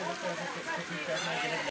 to look over if it could be